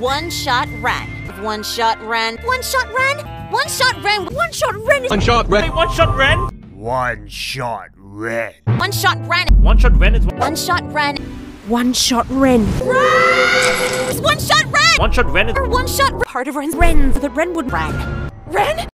One shot Wren. One shot Wren. One shot Wren. One shot Wren. One shot Wren. One shot red. One shot Wren? One shot Wren. One shot Wren. One shot Wren is one. One shot Wren. One shot Wren. One shot Wren. One shot Wren is one shot Part of Wren's Wren that Wren would Wren. Wren.